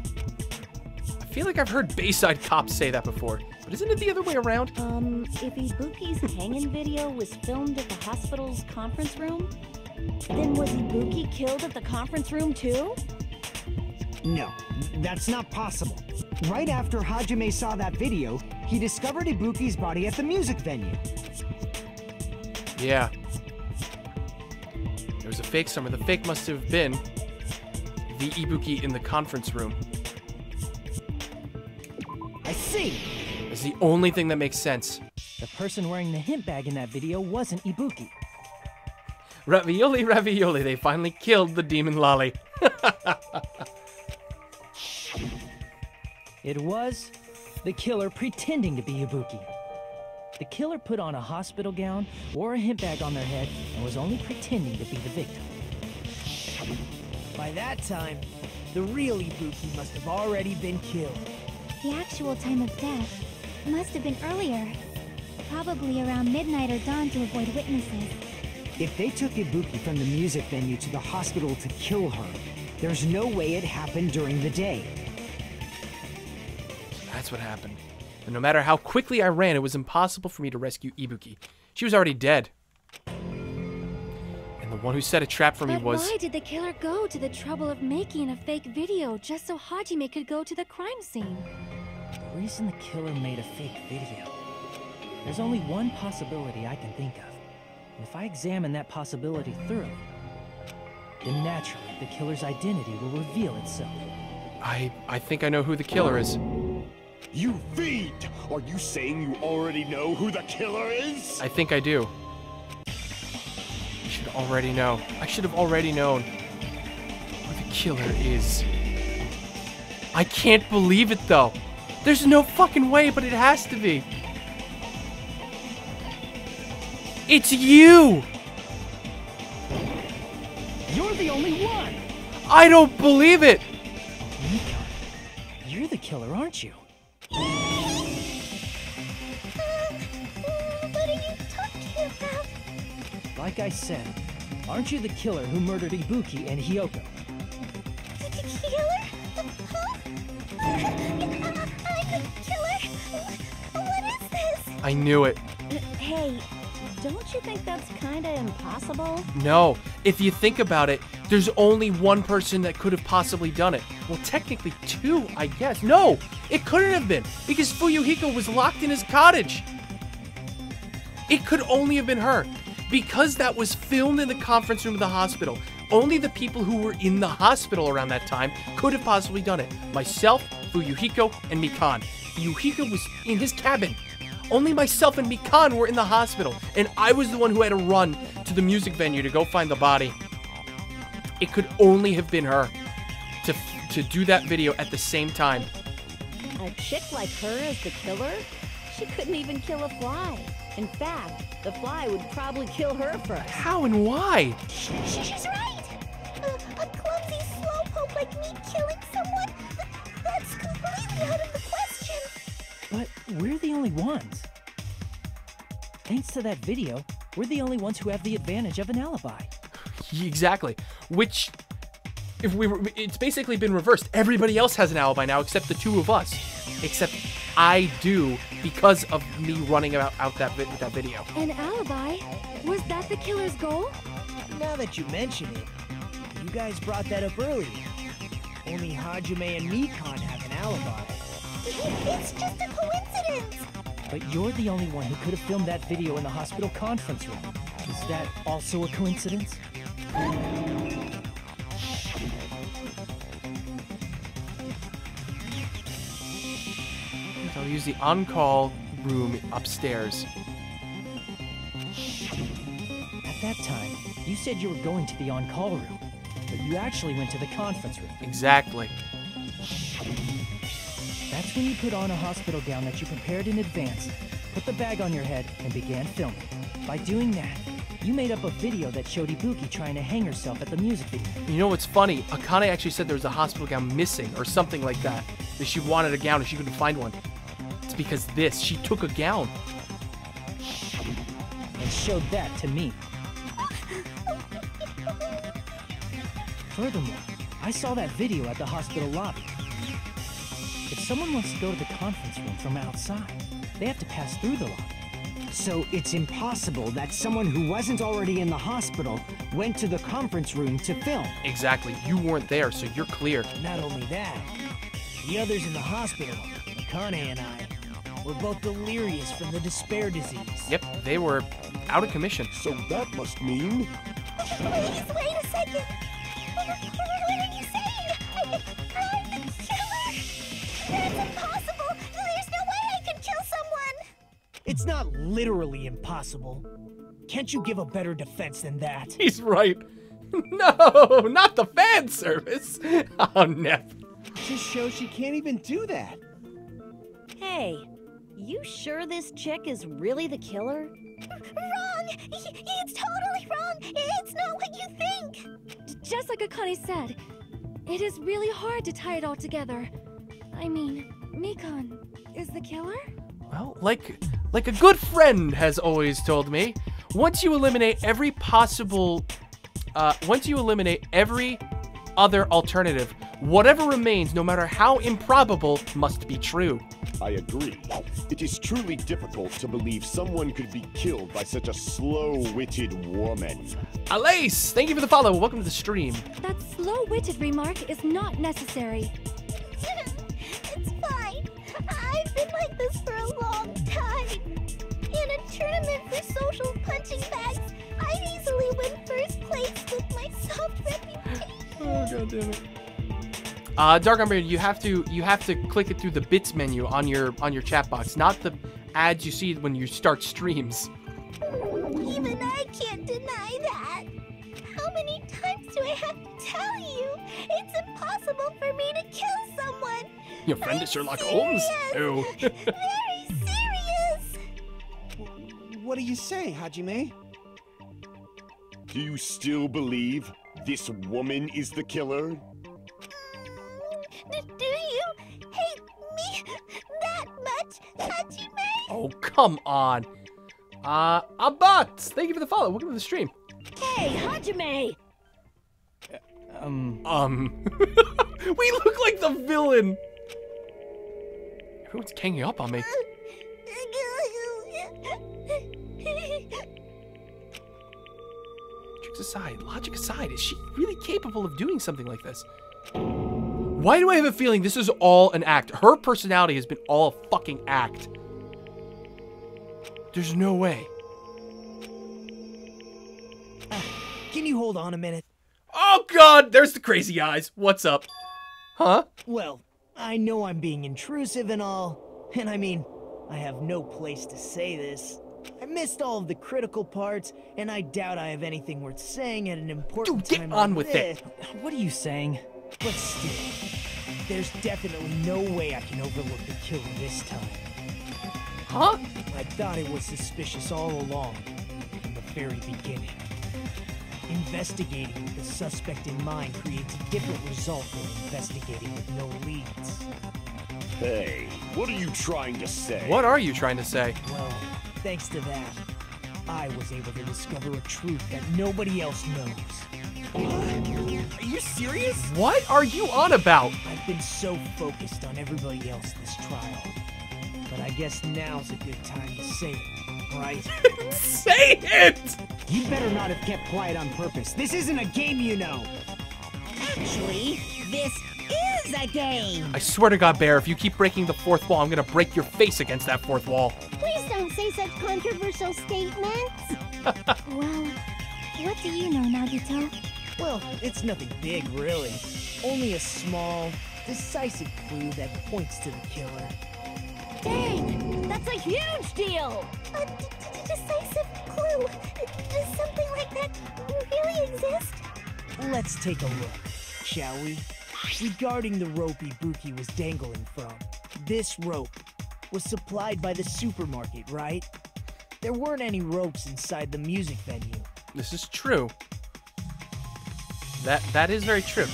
I feel like I've heard Bayside cops say that before, but isn't it the other way around? Um, if Ibuki's hanging video was filmed at the hospital's conference room, then was Ibuki killed at the conference room too? No, that's not possible. Right after Hajime saw that video, he discovered Ibuki's body at the music venue. Yeah. There was a fake somewhere. The fake must have been the Ibuki in the conference room. I see. It's the only thing that makes sense. The person wearing the hint bag in that video wasn't Ibuki. Ravioli, ravioli, they finally killed the demon lolly. It was the killer pretending to be Ibuki. The killer put on a hospital gown, wore a hint bag on their head, and was only pretending to be the victim. By that time, the real Ibuki must have already been killed. The actual time of death must have been earlier. Probably around midnight or dawn to avoid witnesses. If they took Ibuki from the music venue to the hospital to kill her, there's no way it happened during the day. That's what happened. And no matter how quickly I ran, it was impossible for me to rescue Ibuki. She was already dead. And the one who set a trap for me But was. why did the killer go to the trouble of making a fake video just so Hajime could go to the crime scene? The reason the killer made a fake video. There's only one possibility I can think of. And if I examine that possibility thoroughly, then naturally the killer's identity will reveal itself. I I think I know who the killer is. You fiend! Are you saying you already know who the killer is? I think I do. I should already know. I should have already known who the killer is. I can't believe it though. There's no fucking way, but it has to be. It's you! You're the only one! I don't believe it! You're the killer, aren't you? Like I said, aren't you the killer who murdered Ibuki and Hiyoko? Killer? Huh? I'm a killer? What is this? I knew it. Hey, don't you think that's kinda impossible? No. If you think about it, there's only one person that could have possibly done it. Well, technically two, I guess. No, it couldn't have been because Fuyuhiko was locked in his cottage. It could only have been her because that was filmed in the conference room of the hospital. Only the people who were in the hospital around that time could have possibly done it. Myself, Fuyuhiko, and Mikan. Fuyuhiko was in his cabin. Only myself and Mikan were in the hospital, and I was the one who had to run to the music venue to go find the body. It could only have been her to to do that video at the same time. A chick like her as the killer? She couldn't even kill a fly. In fact, the fly would probably kill her first. How and why? She's right! A, a clumsy slowpoke like me killing someone? That's completely out of the question! But we're the only ones. Thanks to that video, we're the only ones who have the advantage of an alibi. Exactly. Which, if we were, it's basically been reversed. Everybody else has an alibi now except the two of us. Except I do because of me running out, out that vi- that video. An alibi? Was that the killer's goal? Now that you mention it, you guys brought that up earlier. Only Hajime and Mikan have an alibi. It's just a coincidence! But you're the only one who could have filmed that video in the hospital conference room. Is that also a coincidence? I'll use the on-call room upstairs. At that time, you said you were going to the on-call room, but you actually went to the conference room. Exactly. That's when you put on a hospital gown that you prepared in advance, put the bag on your head, and began filming. By doing that, you made up a video that showed Ibuki trying to hang herself at the music video. You know what's funny? Akane actually said there was a hospital gown missing or something like that. That she wanted a gown and she couldn't find one. It's because this. She took a gown. and showed that to me. Furthermore, I saw that video at the hospital lobby. If someone wants to go to the conference room from outside, they have to pass through the lobby. So it's impossible that someone who wasn't already in the hospital went to the conference room to film. Exactly. You weren't there, so you're clear. Not only that, the others in the hospital, Akane and I, were both delirious from the despair disease. Yep, they were out of commission. So that must mean Please, wait a second. It's not literally impossible. Can't you give a better defense than that? He's right. No, not the fan service. Oh, Neff. Just shows she can't even do that. Hey, you sure this chick is really the killer? Wrong. It's totally wrong. It's not what you think. Just like Akane said, it is really hard to tie it all together. I mean, Mikan is the killer? Well, like like a good friend has always told me, once you eliminate every possible uh, once you eliminate every other alternative, whatever remains, no matter how improbable, must be true. I agree. It is truly difficult to believe someone could be killed by such a slow-witted woman. Alace, thank you for the follow. Welcome to the stream. That slow-witted remark is not necessary. Tournament for social punching bags, I'd easily win first place with my soft reputation. Oh god damn it. Uh, Dark Umber, you have to you have to click it through the bits menu on your on your chat box, not the ads you see when you start streams. Even I can't deny that. How many times do I have to tell you? It's impossible for me to kill someone. Your friend is Sherlock Holmes. Oh. Very serious. What do you say, Hajime? Do you still believe this woman is the killer? D- do you hate me that much, Hajime? Oh come on. Uh, Abat, thank you for the follow. Welcome to the stream. Hey, Hajime! Um, Um, we look like the villain. Everyone's ganging up on me. Aside, logic aside, is she really capable of doing something like this? Why do I have a feeling this is all an act? Her personality has been all a fucking act. There's no way. Can you hold on a minute? Oh god, there's the crazy eyes. What's up? Huh? Well, I know I'm being intrusive and all, and I mean, I have no place to say this. I missed all of the critical parts, and I doubt I have anything worth saying at an important Dude, get time on like with it. what are you saying? But still, there's definitely no way I can overlook the killer this time. Huh? I thought it was suspicious all along, from the very beginning. Investigating with the suspect in mind creates a different result than investigating with no leads. Hey, what are you trying to say? What are you trying to say? Well, thanks to that, I was able to discover a truth that nobody else knows. Are you serious? What are you on about? I've been so focused on everybody else this trial. But I guess now's a good time to say it, right? Say it! You better not have kept quiet on purpose. This isn't a game, you know. Actually, this is a game. I swear to God, Bear, if you keep breaking the fourth wall, I'm gonna break your face against that fourth wall. Please don't say such controversial statements. Well, what do you know, Nagito? Well, it's nothing big, really. Only a small, decisive clue that points to the killer. Dang! That's a huge deal! A decisive clue. Does something like that really exist? Let's take a look, shall we? Regarding the rope Ibuki was dangling from, this rope was supplied by the supermarket, right? There weren't any ropes inside the music venue. This is true. That that is very true.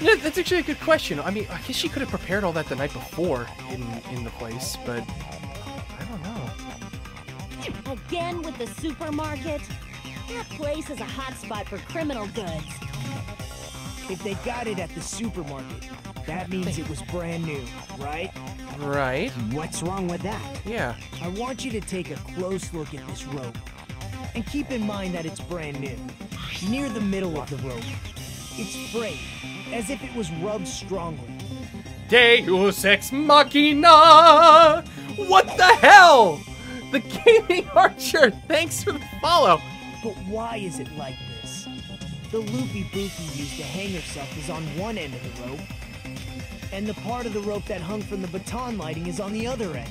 Yeah, that's actually a good question. I mean, I guess she could have prepared all that the night before in in the place, but I don't know. Again with the supermarket? That place is a hotspot for criminal goods. If they got it at the supermarket, that means it was brand new, right? Right. What's wrong with that? Yeah. I want you to take a close look at this rope. And keep in mind that it's brand new. Near the middle of the rope, it's frayed, as if it was rubbed strongly. Deus Ex Machina! What the hell? The Gaming Archer, thanks for the follow. But why is it like this? The loop Ibuki used to hang herself is on one end of the rope, and the part of the rope that hung from the baton lighting is on the other end.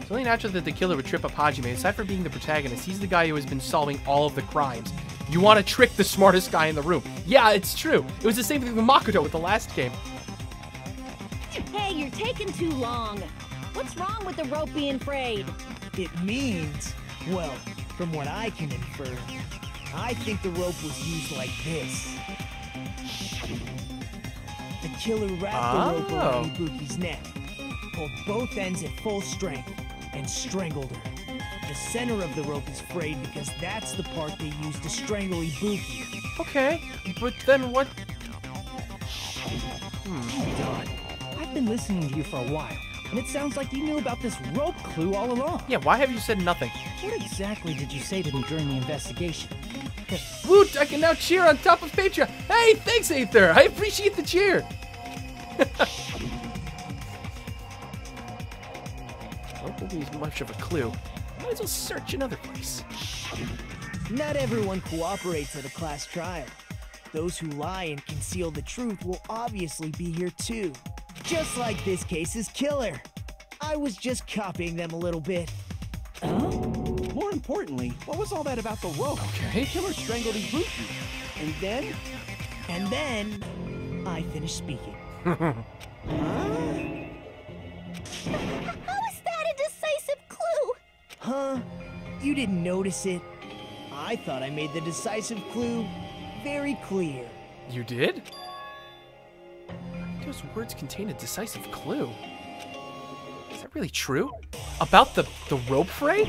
It's only natural that the killer would trip up Hajime. Aside from being the protagonist, he's the guy who has been solving all of the crimes. You want to trick the smartest guy in the room. Yeah, it's true. It was the same thing with Makoto with the last game. Hey, you're taking too long. What's wrong with the rope being frayed? It means, well, from what I can infer, I think the rope was used like this. The killer wrapped the rope around Oh. Ibuki's neck, pulled both ends at full strength, and strangled her. The center of the rope is frayed because that's the part they used to strangle Ibuki. Okay, but then what? I've been listening to you for a while, and it sounds like you knew about this rope clue all along. Yeah, why have you said nothing? What exactly did you say to me during the investigation? Woot! I can now cheer on top of Patreon. Hey, thanks, Aether. I appreciate the cheer. well, won't be much of a clue. Might as well search another place. Not everyone cooperates at a class trial. Those who lie and conceal the truth will obviously be here too. Just like this case's killer. I was just copying them a little bit. Huh? More importantly, what was all that about the rope? Okay. Killer strangled his Ibuki. And then? And then I finished speaking. huh? How is that a decisive clue? Huh? You didn't notice it? I thought I made the decisive clue very clear. You did? Those words contain a decisive clue. Is that really true? About the, the rope fray?